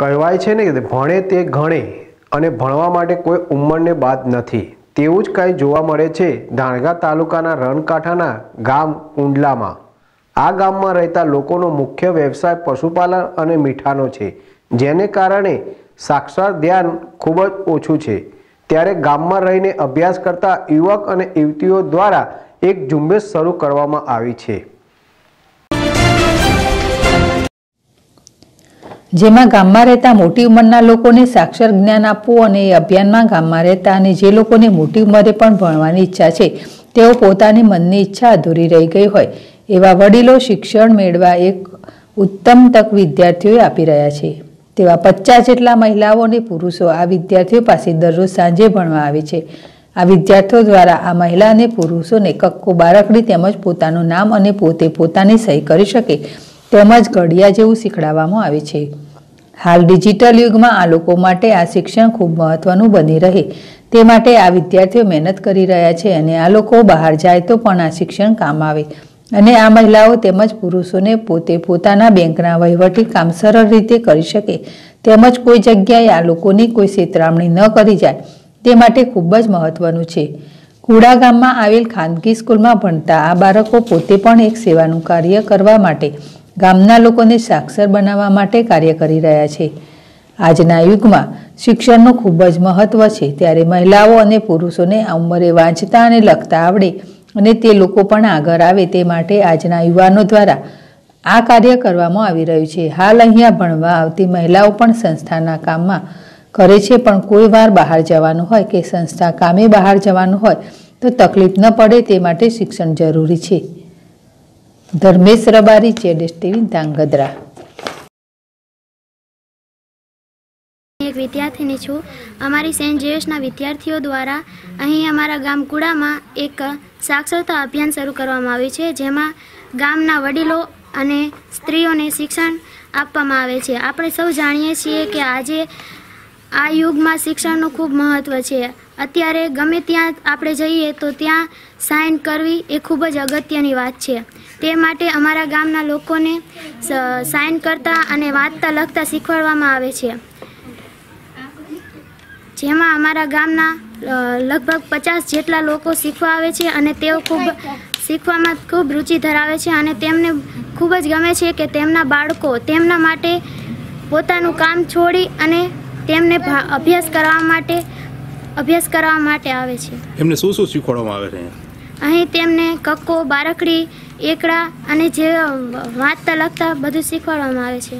કહેવાય છે ને કે ભણે તે ઘણે અને ભણવા માટે કોઈ ઉંમરને બાદ નથી. તેવું જ કંઈ જોવા મળે છે ધાણગા તાલુકાના રણકાંઠાના ગામ ઉંડલામાં આ ગામમાં રહેતા લોકોનો મુખ્ય વ્યવસાય પશુપાલન અને મીઠાનો છે, જેને કારણે સાક્ષર ધ્યાન ખૂબ જ ઓછું છે. ત્યારે ગામમાં રહીને અભ્યાસ કરતા યુવક અને યુવતીઓ દ્વારા એક ઝુંબેશ શરૂ કરવામાં આવી છે. જેમાં ગામમાં રહેતા મોટી ઉંમરના લોકોને સાક્ષર જ્ઞાન આપવું અને એ અભિયાનમાં ગામમાં રહેતા અને જે લોકોને મોટી ઉંમરે પણ ભણવાની ઈચ્છા છે, તેઓ પોતાની મનની ઈચ્છા અધૂરી રહી ગઈ હોય. એવા વડીલો શિક્ષણ મેળવા એક ઉત્તમ તક વિદ્યાર્થીઓએ આપી રહ્યા છે. તેવા પચાસ જેટલા મહિલાઓ અને પુરુષો આ વિદ્યાર્થીઓ પાસે દરરોજ સાંજે ભણવા આવે છે. આ વિદ્યાર્થીઓ દ્વારા આ મહિલા અને પુરુષોને કક્કો બારકડી તેમજ પોતાનું નામ અને પોતે પોતાની સહી કરી શકે, તેમજ ઘડિયા જેવું શીખડાવવામાં આવે છે. હાલ ડિજિટલ યુગમાં આ લોકો માટે આ શિક્ષણ ખૂબ મહત્વનું બની રહે. તે માટે આ વિદ્યાર્થીઓ મહેનત કરી રહ્યા છે અને આ લોકો બહાર જાય તો પણ આ શિક્ષણ કામ આવે. અને આ મહિલાઓ તેમજ પુરુષોને પોતે પોતાના બેંકના વહીવટી કામ સરળ રીતે કરી શકે. તેમજ કોઈ જગ્યાએ આ લોકોની કોઈ છેતરામણી ન કરી જાય. તે માટે ખૂબ જ મહત્વનું છે. કુડા ગામમાં આવેલ ખાનગી સ્કૂલમાં ભણતા આ બાળકો પોતે પણ એક સેવાનું કાર્ય કરવા માટે ગામના લોકોને સાક્ષર બનાવવા માટે કાર્ય કરી રહ્યા છે. આજના યુગમાં શિક્ષણનું ખૂબ જ મહત્વ છે. ત્યારે મહિલાઓ અને પુરુષોને આ ઉંમરે વાંચતા અને લખતા આવડે અને તે લોકો પણ આગળ આવે તે માટે આજના યુવાનો દ્વારા આ કાર્ય કરવામાં આવી રહ્યું છે. હાલ અહીંયા ભણવા આવતી મહિલાઓ પણ સંસ્થાના કામમાં કરે છે, પણ કોઈ વાર બહાર જવાનું હોય કે સંસ્થા કામે બહાર જવાનું હોય તો તકલીફ ન પડે તે માટે શિક્ષણ જરૂરી છે. ધર્મેશ રબારી, ચેડેશ ટીવી, ધાંગધ્રા. એક વિદ્યાર્થીની છું. અમારી સેન્ટ જેવિસના વિદ્યાર્થીઓ દ્વારા અહીં અમારા ગામ કુડામાં એક સાક્ષરતા અભિયાન શરૂ કરવામાં આવ્યું છે, જેમાં ગામના વડીલો અને સ્ત્રીઓને શિક્ષણ આપવામાં આવે છે. આપણે સૌ જાણીએ છીએ કે આજે આ યુગમાં શિક્ષણનું ખૂબ મહત્ત્વ છે. અત્યારે ગમે ત્યાં આપણે જઈએ તો ત્યાં સાઇન કરવી એ ખૂબ જ અગત્યની વાત છે. તે માટે અમારા ગામના લોકોને સાઇન કરતા અને વાંચતા, લખતા શીખવાડવામાં આવે છે. જેમાં અમારા ગામના લગભગ પચાસ જેટલા લોકો શીખવા આવે છે અને તેઓ ખૂબ શીખવામાં ખૂબ રુચિ ધરાવે છે અને તેમને ખૂબ જ ગમે છે કે તેમના બાળકો તેમના માટે પોતાનું કામ છોડી અને તેમને અભ્યાસ કરવા માટે અભ્યાસ કરવા માટે આવે છે. એમને શું શું શીખવાડવામાં આવે છે અહીં તેમને કક્કો બારકડી એકડા અને જે વાંચતા લખતા બધું શીખવાડવામાં આવે છે.